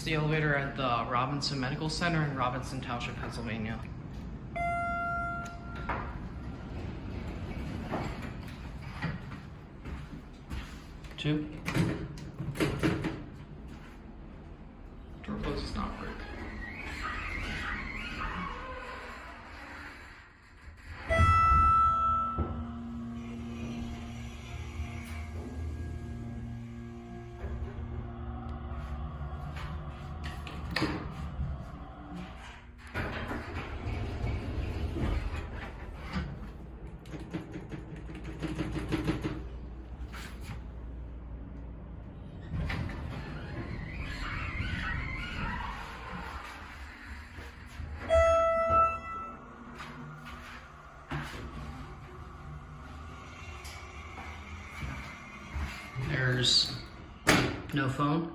It's the elevator at the Robinson Medical Center in Robinson Township, Pennsylvania. Two. Door closes not break. There's no phone.